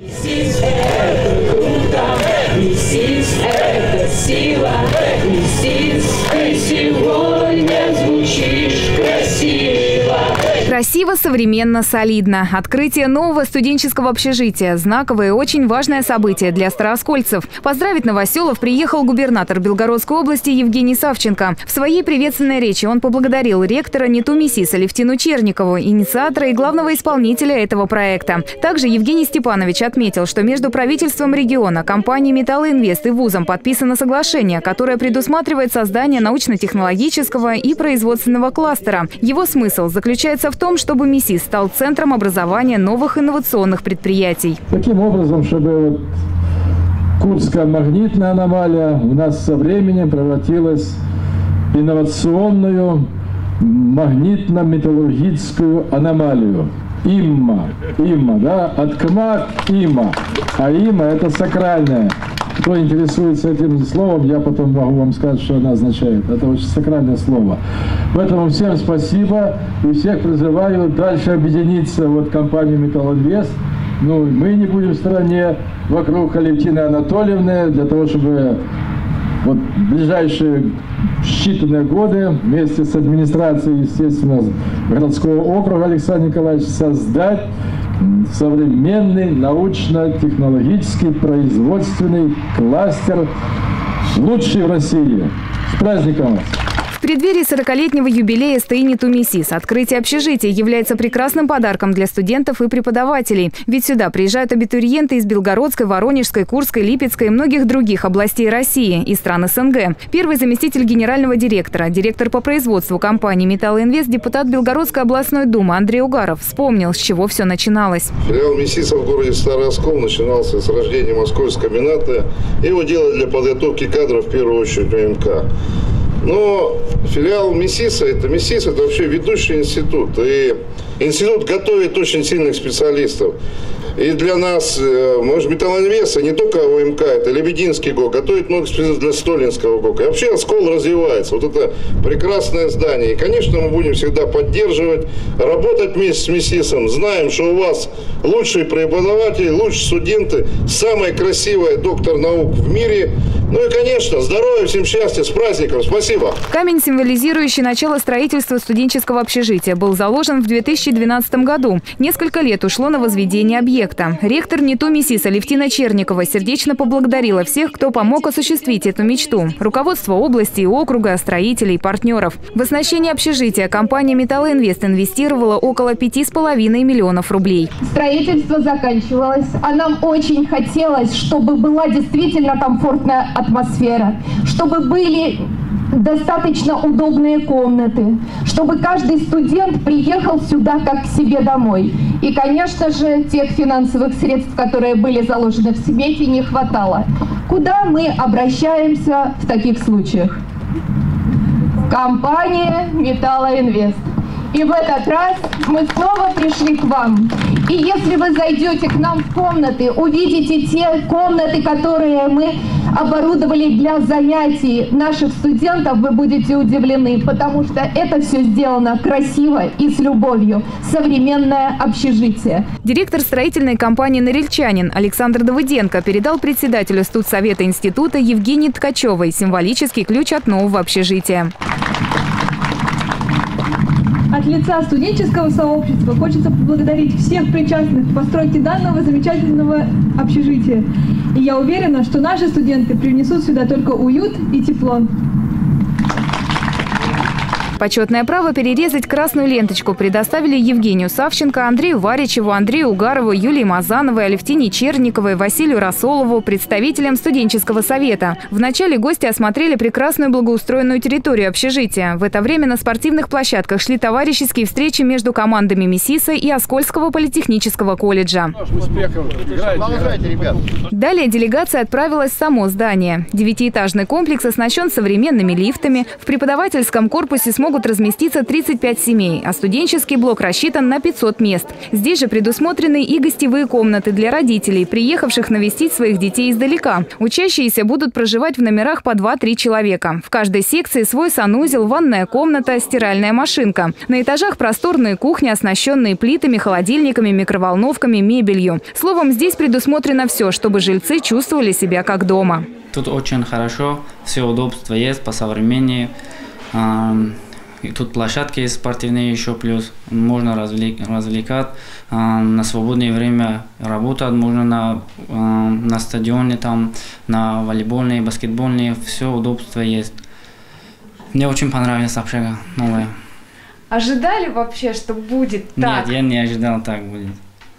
Mrs. Herda, puta, Mrs. Herda, Sila, Mrs. Красиво, современно, солидно. Открытие нового студенческого общежития – знаковое и очень важное событие для старооскольцев. Поздравить Новоселов приехал губернатор Белгородской области Евгений Савченко. В своей приветственной речи он поблагодарил ректора НИТУ МИСИСа Левтину Черникову, инициатора и главного исполнителя этого проекта. Также Евгений Степанович отметил, что между правительством региона, компанией «Металлоинвест» и вузом подписано соглашение, которое предусматривает создание научно-технологического и производственного кластера. Его смысл заключается в том, чтобы МИСИС стал центром образования новых инновационных предприятий. Таким образом, чтобы Курская магнитная аномалия у нас со временем превратилась в инновационную магнитно-металлургическую аномалию. Имма. Имма, да? От КМА к. А Има – это сакральное. Кто интересуется этим словом, я потом могу вам сказать, что оно означает. Это очень сакральное слово. Поэтому всем спасибо и всех призываю дальше объединиться вот компанию «Металлинвест». Ну, мы не будем в стороне вокруг Алевтины Анатольевны для того, чтобы вот в ближайшие считанные годы вместе с администрацией, естественно, городского округа Александра Николаевича создать современный научно-технологический производственный кластер лучший в России. С праздником вас! Преддверии 40-летнего юбилея СТИ Тумисис открытие общежития является прекрасным подарком для студентов и преподавателей. Ведь сюда приезжают абитуриенты из Белгородской, Воронежской, Курской, Липецкой и многих других областей России и стран СНГ. Первый заместитель генерального директора, директор по производству компании «Металлоинвест», депутат Белгородской областной думы Андрей Угаров вспомнил, с чего все начиналось. Филиал МИСИСа в городе Старый Оскол начинался с рождения Московского комбината. Его делали для подготовки кадров в первую очередь МК. Но филиал МИСИСа, это МИСИС, это вообще ведущий институт. И институт готовит очень сильных специалистов. И для нас, э, может, Металлинвеста, не только ОМК, это Лебединский ГОК, готовит много специалистов для Столинского ГОКа. И вообще Оскол развивается. Вот это прекрасное здание. И, конечно, мы будем всегда поддерживать, работать вместе с МИСИСом. Знаем, что у вас лучшие преподаватели, лучшие студенты, самая красивая доктор наук в мире – ну и, конечно, здоровья, всем счастья, с праздником. Спасибо. Камень, символизирующий начало строительства студенческого общежития, был заложен в 2012 году. Несколько лет ушло на возведение объекта. Ректор НИТУ МИСИСа Левтина Черникова сердечно поблагодарила всех, кто помог осуществить эту мечту. Руководство области и округа, строителей, партнеров. В оснащение общежития компания «Металлоинвест» инвестировала около 5,5 миллионов рублей. Строительство заканчивалось, а нам очень хотелось, чтобы была действительно комфортная атмосфера, чтобы были достаточно удобные комнаты, чтобы каждый студент приехал сюда как к себе домой. И, конечно же, тех финансовых средств, которые были заложены в смете, не хватало. Куда мы обращаемся в таких случаях? Компания «Металлоинвест». И в этот раз мы снова пришли к вам. И если вы зайдете к нам в комнаты, увидите те комнаты, которые мы оборудовали для занятий наших студентов, вы будете удивлены, потому что это все сделано красиво и с любовью. Современное общежитие. Директор строительной компании «Норильчанин» Александр Давыденко передал председателю студсовета института Евгении Ткачевой символический ключ от нового общежития. Лица студенческого сообщества хочется поблагодарить всех причастных к постройке данного замечательного общежития. И я уверена, что наши студенты привнесут сюда только уют и тепло. Почетное право перерезать красную ленточку предоставили Евгению Савченко, Андрею Варичеву, Андрею Угарову, Юлии Мазановой, Алевтине Черниковой, Василию Расолову, представителям студенческого совета. Вначале гости осмотрели прекрасную благоустроенную территорию общежития. В это время на спортивных площадках шли товарищеские встречи между командами МИСИСа и Оскольского политехнического колледжа. Далее делегация отправилась в само здание. Девятиэтажный комплекс оснащен современными лифтами. В преподавательском корпусе смог смогут разместиться 35 семей, а студенческий блок рассчитан на 500 мест. Здесь же предусмотрены и гостевые комнаты для родителей, приехавших навестить своих детей издалека. Учащиеся будут проживать в номерах по 2-3 человека. В каждой секции свой санузел, ванная комната, стиральная машинка. На этажах просторные кухни, оснащенные плитами, холодильниками, микроволновками, мебелью. Словом, здесь предусмотрено все, чтобы жильцы чувствовали себя как дома. Тут очень хорошо, все удобства есть по современнее. И тут площадки спортивные еще плюс, можно развлек, развлекать, на свободное время работать, можно на, на стадионе, там, на волейбольные, баскетбольные, все удобства есть. Мне очень понравилась общага новая. Ожидали вообще, что будет так? Нет, я не ожидал так будет,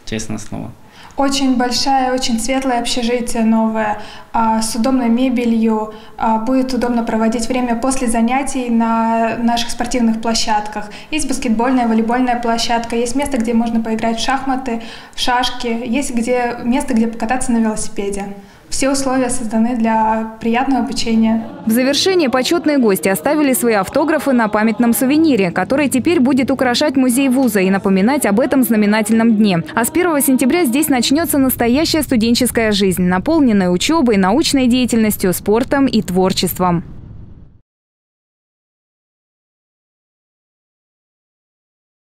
честное слово. Очень большая, очень светлое общежитие новое, а, с удобной мебелью. А, будет удобно проводить время после занятий на наших спортивных площадках. Есть баскетбольная, волейбольная площадка, есть место, где можно поиграть в шахматы, в шашки, есть где, место, где покататься на велосипеде. Все условия созданы для приятного обучения. В завершение почетные гости оставили свои автографы на памятном сувенире, который теперь будет украшать музей вуза и напоминать об этом знаменательном дне. А с 1 сентября здесь начнется настоящая студенческая жизнь, наполненная учебой, научной деятельностью, спортом и творчеством.